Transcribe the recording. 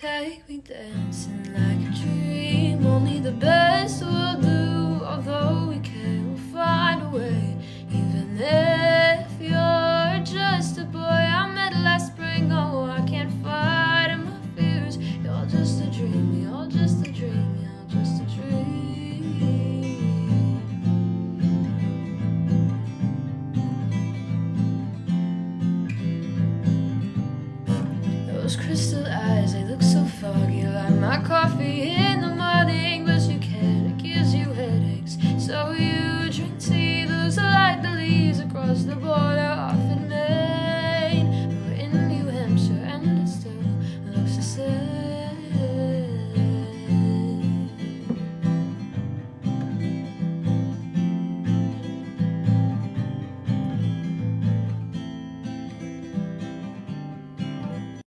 Take me dancing like a dream. Only the best will do. Although we can't we'll find a way. Even if you're just a boy I met last spring. Oh, I can't fight in my fears. You're just a dream. You're just a dream. You're just a dream. Those crystal eyes, Across the border